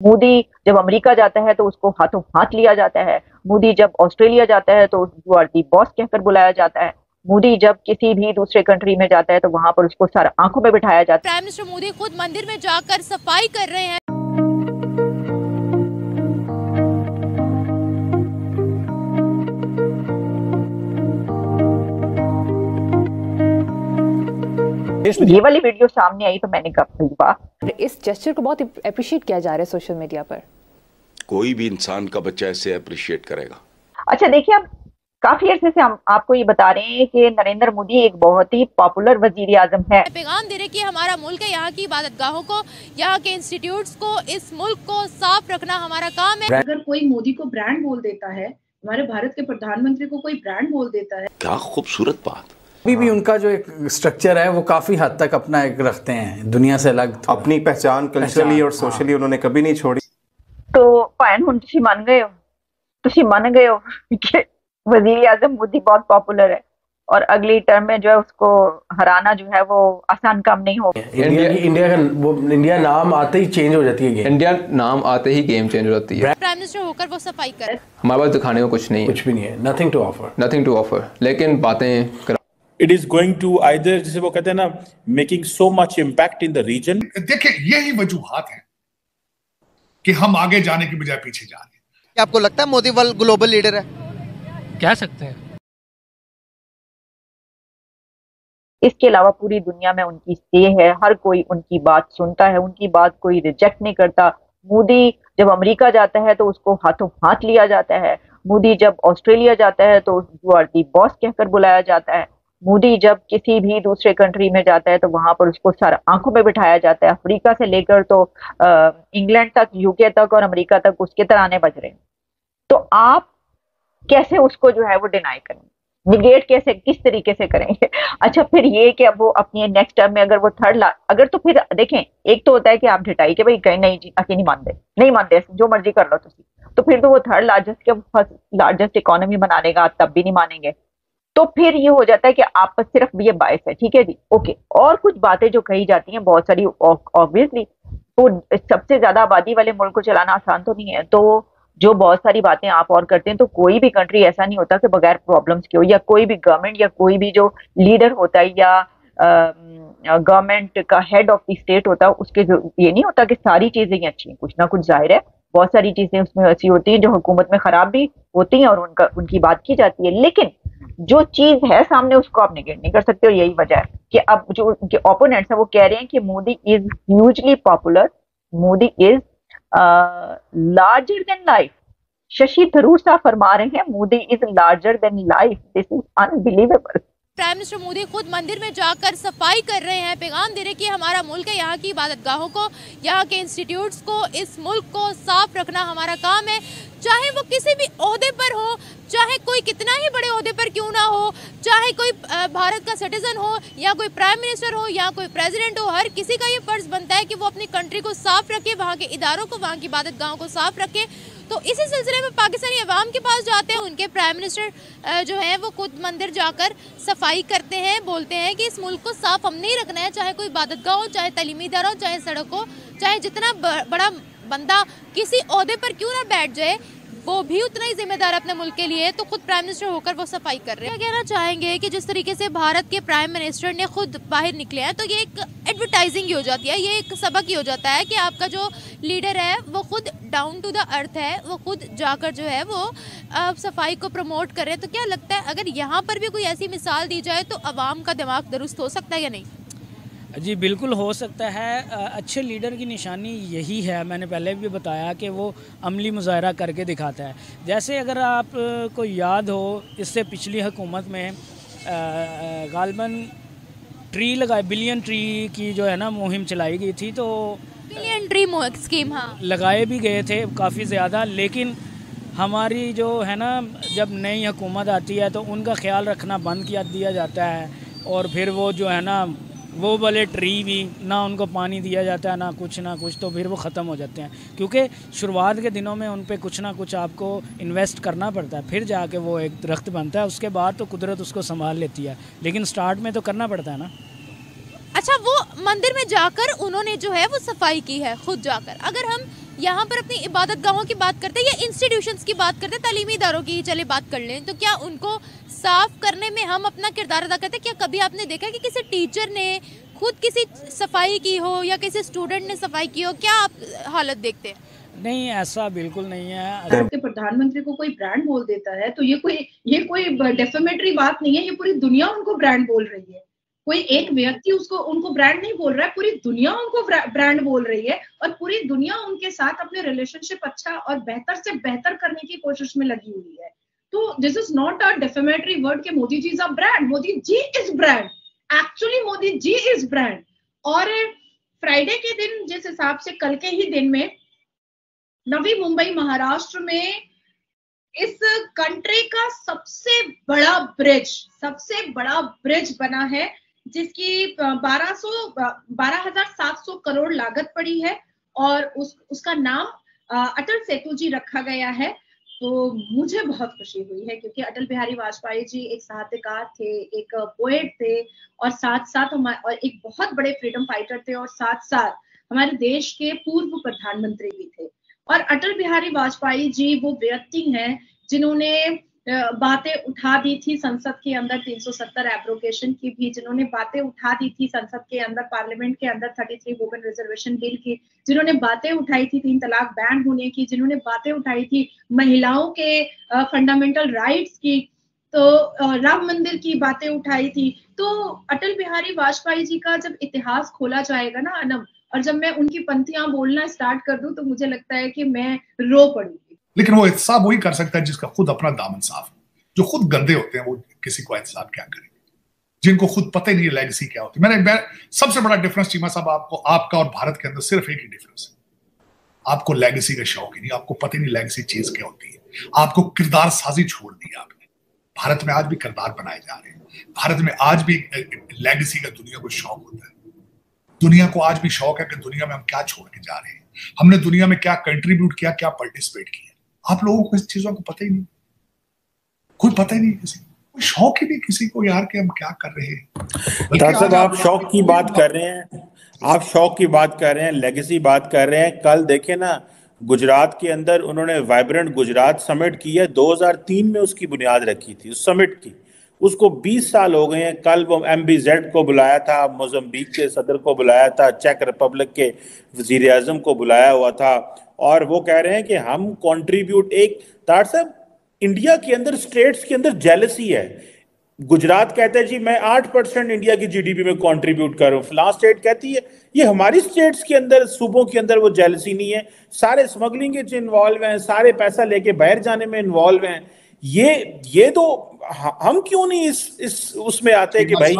मोदी जब अमेरिका जाता है तो उसको हाथों हाथ लिया जाता है। मोदी जब ऑस्ट्रेलिया जाता है तो यू आर दी बॉस कहकर बुलाया जाता है। मोदी जब किसी भी दूसरे कंट्री में जाता है तो वहाँ पर उसको सारा आँखों में बिठाया जाता है। प्राइम मिनिस्टर मोदी खुद मंदिर में जाकर सफ़ाई कर रहे हैं। ये वाली वीडियो सामने आई तो मैंने कहा इस जेस्चर को बहुत अप्रिशिएट किया जा रहा है सोशल मीडिया पर। कोई भी इंसान का बच्चा ऐसे अप्रिशिएट करेगा। अच्छा देखिए अब काफ़ी अरसे से हम आपको ये बता रहे हैं कि नरेंद्र मोदी एक बहुत ही पॉपुलर वज़ीर आज़म है। पैगाम दे रहे कि हमारा मुल्क है यहाँ की इबादत गाहों को यहाँ के इंस्टीट्यूट्स को इस मुल्क को साफ़ रखना हमारा काम है। अगर कोई मोदी को ब्रांड बोल देता है हमारे भारत के प्रधानमंत्री को कोई ब्रांड बोल देता है। क्या खूबसूरत बात। अभी भी उनका जो एक स्ट्रक्चर है वो काफी हद तक अपना एक रखते हैं दुनिया से अलग थोड़ा। अपनी पहचान कल्चरली और हाँ। सोशली उन्होंने कभी नहीं छोड़ी तो ਭੈਣ ਹੁਣ ਤੁਸੀਂ ਮੰਨ ਗਏ ਹੋ ਤੁਸੀਂ ਮੰਨ ਗਏ ਹੋ कि वजीर आजम मोदी बहुत पॉपुलर है और अगली टर्म में जो है उसको हराना जो है वो आसान काम नहीं होगा इंडिया की इंडिया का वो इंडिया नाम आते ही चेंज हो जाती है गेम इंडिया नाम आते ही गेम चेंज हो जाती है प्राइम मिनिस्टर होकर वो सफाई कर रहे हैं। हमारे पास दिखाने को कुछ नहीं है कुछ भी नहीं है nothing to offer nothing to offer लेकिन बातें it is going to either जैसे वो कहते हैं ना making so much impact in the region देखिए यही वजूहत है कि हम आगे जाने की बजाय पीछे जा रहे हैं। क्या आपको लगता है मोदी वर्ल्ड ग्लोबल लीडर है? कह सकते हैं। इसके अलावा पूरी दुनिया में उनकी स्टे है हर कोई उनकी बात सुनता है उनकी बात कोई रिजेक्ट नहीं करता। मोदी जब अमेरिका जाता है तो उसको हाथों हाथ लिया जाता है। मोदी जब ऑस्ट्रेलिया जाता है तो यू आर दी बॉस कहकर बुलाया जाता है। मोदी जब किसी भी दूसरे कंट्री में जाता है तो वहाँ पर उसको सारा, आँखों में बिठाया जाता है, अफ्रीका से लेकर तो इंग्लैंड तक यूके तक और अमेरिका तक उसके तराने बज रहे हैं। तो आप कैसे उसको जो है वो डिनाई करेंगे निगेट कैसे, किस तरीके से करेंगे? अच्छा फिर ये कि अब वो अपनी नेक्स्ट टर्म में अगर वो थर्ड ला, अगर तो फिर देखें, एक तो होता है कि आप ढिटाई के भाई, कहीं नहीं जी असी नहीं मानते नहीं मानते जो मर्ज़ी कर लो तुम। तो फिर तो वो थर्ड लार्जेस्ट के फ़र्स्ट लार्जेस्ट इकोनॉमी बना लेगा आप तब भी नहीं मानेंगे। तो फिर ये हो जाता है कि आप पर सिर्फ़ ये बायस है, ठीक है जी? ओके और कुछ बातें जो कही जाती हैं, बहुत सारी ऑब्वियसली तो सबसे ज़्यादा आबादी वाले मुल्क को चलाना आसान तो नहीं है। तो जो बहुत सारी बातें आप और करते हैं तो कोई भी कंट्री ऐसा नहीं होता कि बगैर प्रॉब्लम्स के हो, या कोई भी गवर्नमेंट या कोई भी जो लीडर होता है, या गवर्नमेंट का हेड ऑफ़ द स्टेट होता है, उसके ये नहीं होता कि सारी चीज़ें ही अच्छी हैं। कुछ ना कुछ ज़ाहिर है। बहुत सारी चीज़ें उसमें ऐसी होती हैं जो हुकूमत में खराब भी होती हैं और उनका, उनकी बात की जाती है। लेकिन जो चीज़ है सामने उसको आप निगेट नहीं कर सकते और यही वजह है कि अब जो उनके ओपोनेंट्स है वो कह रहे हैं कि Modi is hugely popular Modi is larger than life Shashi Tharoor साहब फरमा रहे हैं, Modi is larger than life this is unbelievable prime minister Modi खुद मंदिर में जाकर सफ़ाई कर रहे हैं। पैगाम दे रहे कि हमारा मुल्क है, यहाँ की इबादत गाहों को, यहाँ के इंस्टीट्यूट्स को, इस मुल्क को साफ़ रखना हमारा काम है। चाहे वो किसी भी अहदे पर हो, चाहे कोई कितना ही बड़े अहदे पर क्यों ना हो, चाहे कोई भारत का सिटीजन हो, या कोई प्राइम मिनिस्टर हो, या कोई प्रेसिडेंट हो, हर किसी का ये फ़र्ज़ बनता है कि वो अपनी कंट्री को साफ़ रखे, वहाँ के इदारों को, वहाँ की इबादत गाहों को साफ़ रखे। तो इसी सिलसिले में पाकिस्तानी अवाम के पास जाते हैं, उनके प्राइम मिनिस्टर जो है, वो खुद मंदिर जाकर सफ़ाई करते हैं, बोलते हैं कि इस मुल्क को साफ़ हमने ही रखना है, चाहे कोई इबादत गाह हो, चाहे तलीमी इदारा हो, चाहे सड़क हो, चाहे जितना बड़ा बंदा किसी अहदे पर क्यों ना बैठ जाए वो भी उतना ही जिम्मेदार अपने मुल्क के लिए तो खुद प्राइम मिनिस्टर होकर वो सफ़ाई कर रहे हैं। कहना चाहेंगे कि जिस तरीके से भारत के प्राइम मिनिस्टर ने खुद बाहर निकले हैं तो ये एक एडवर्टाइजिंग ही जाती है, ये एक सबक ही हो जाता है कि आपका जो लीडर है, वो खुद डाउन टू द अर्थ है, वो खुद जाकर जो है वो आप सफ़ाई को प्रमोट करे तो क्या लगता है, अगर यहाँ पर भी कोई ऐसी मिसाल दी जाए तो आवाम का दिमाग दुरुस्त हो सकता है या नहीं? जी बिल्कुल हो सकता है। अच्छे लीडर की निशानी यही है। मैंने पहले भी बताया कि वो अमली मुजाहरा करके दिखाता है। जैसे अगर आप को याद हो इससे पिछली हुकूमत में गालबन ट्री लगाए बिलियन ट्री की जो है ना मुहिम चलाई गई थी तो बिलियन ट्री स्कीम हाँ। लगाए भी गए थे काफ़ी ज़्यादा लेकिन हमारी जो है ना जब नई हुकूमत आती है तो उनका ख्याल रखना बंद किया दिया जाता है। और फिर वो जो है ना वो वाले ट्री भी ना उनको पानी दिया जाता है, ना कुछ ना कुछ तो फिर वो ख़त्म हो जाते हैं। क्योंकि शुरुआत के दिनों में उन पर कुछ ना कुछ आपको इन्वेस्ट करना पड़ता है, फिर जाके वो एक दरख्त बनता है, उसके बाद तो कुदरत उसको संभाल लेती है। लेकिन स्टार्ट में तो करना पड़ता है ना। अच्छा वो मंदिर में जाकर उन्होंने जो है वो सफ़ाई की है, खुद जाकर। अगर हम यहाँ पर अपनी इबादत गाहों की बात करते हैं या इंस्टीट्यूशंस की बात करते हैं तालीमी इदारों की चले बात कर लें तो क्या उनको साफ़ करने में हम अपना किरदार अदा करते हैं? क्या कभी आपने देखा कि किसी टीचर ने खुद किसी सफ़ाई की हो या किसी स्टूडेंट ने सफ़ाई की हो? क्या आप हालत देखते हैं? नहीं ऐसा बिल्कुल नहीं है। के प्रधानमंत्री को कोई ब्रांड बोल देता है तो ये कोई ये कोई डेफेमेटरी बात नहीं है ये पूरी दुनिया उनको ब्रांड बोल रही है। कोई एक व्यक्ति उसको, उनको ब्रांड नहीं बोल रहा है, पूरी दुनिया उनको ब्रांड बोल रही है और पूरी दुनिया उनके साथ अपने रिलेशनशिप अच्छा और बेहतर से बेहतर करने की कोशिश में लगी हुई है। तो this is not a defamatory word के Modi ji is a brand Modi ji is brand actually Modi ji is brand और फ्राइडे के दिन, जिस हिसाब से कल के ही दिन में नवी मुंबई, महाराष्ट्र में इस कंट्री का सबसे बड़ा ब्रिज सबसे बड़ा ब्रिज बना है जिसकी 1200 12,700 करोड़ लागत पड़ी है और उस उसका नाम अटल सेतु जी रखा गया है। तो मुझे बहुत खुशी हुई है क्योंकि अटल बिहारी वाजपेयी जी एक साहित्यकार थे एक पोएट थे और साथ साथ हमारे और एक बहुत बड़े फ्रीडम फाइटर थे और साथ साथ हमारे देश के पूर्व प्रधानमंत्री भी थे। और अटल बिहारी वाजपेयी जी वो व्यक्ति हैं जिन्होंने बातें उठा दी थी संसद के अंदर 370 एप्रोकेशन की भी, जिन्होंने बातें उठा दी थी संसद के अंदर पार्लियामेंट के अंदर 33 वुमेन रिजर्वेशन बिल की, जिन्होंने बातें उठाई थी, तीन तलाक बैन होने की, जिन्होंने बातें उठाई थी महिलाओं के फंडामेंटल राइट्स की तो राम मंदिर की बातें उठाई थी। तो अटल बिहारी वाजपेयी जी का जब इतिहास खोला जाएगा ना, अनम, और जब मैं उनकी पंथियाँ बोलना स्टार्ट कर दूँ तो मुझे लगता है कि मैं रो पड़ूँगी लेकिन वो एहतसाब वही कर सकता है जिसका खुद अपना दामन साफ़ जो खुद गंदे होते हैं वो किसी को एहतसाब क्या करेंगे? जिनको खुद पता ही नहीं लेगेसी क्या होती है। मैंने मैं, सबसे बड़ा डिफरेंस चीमा साहब आपको आपका और भारत के अंदर सिर्फ़ एक ही डिफरेंस है। आपको लेगेसी का शौक ही नहीं आपको पता ही नहीं लेगेसी चीज़ क्या होती है। आपको किरदार साजी छोड़ दी आपने। भारत में आज भी किरदार बनाए जा रहे हैं। भारत में आज भी लेगेसी का दुनिया को शौक होता है। दुनिया को आज भी शौक है कि दुनिया में हम क्या छोड़ के जा रहे हैं। हमने दुनिया में क्या कंट्रीब्यूट किया क्या पार्टिसिपेट किया। आप लोगों को इस चीज़ों को पता ही नहीं। कोई पता ही नहीं किसी कोई शौक ही नहीं किसी को यार कि हम क्या कर रहे हैं। आप शौक की बात कर रहे हैं। आप शौक की बात कर रहे हैं लेगेसी बात कर रहे हैं। कल देखे ना गुजरात के अंदर उन्होंने वाइब्रेंट गुजरात समिट की है। 2003 में उसकी बुनियाद रखी थी उस समिट की। उसको 20 साल हो गए हैं। कल वो एम बी जेड को बुलाया था मोजम्बिक के सदर को बुलाया था चेक रिपब्लिक के वज़ीर अजम को बुलाया हुआ था। और वो कह रहे हैं कि हम कंट्रीब्यूट एक, तार साहब इंडिया के अंदर स्टेट्स के अंदर जेलसी है। गुजरात कहते हैं, जी, मैं आठ परसेंट इंडिया की जीडीपी में कंट्रीब्यूट कर रहा हूँ। फ़िलहाल स्टेट कहती है, ये हमारी स्टेट्स के अंदर, सूबों के अंदर वो जेलसी नहीं है। सारे स्मगलिंग के इन्वॉल्व हैं, सारे पैसा लेके बाहर जाने में इन्वॉल्व हैं। ये ये तो हम क्यों नहीं इस इस उसमें आते कि भाई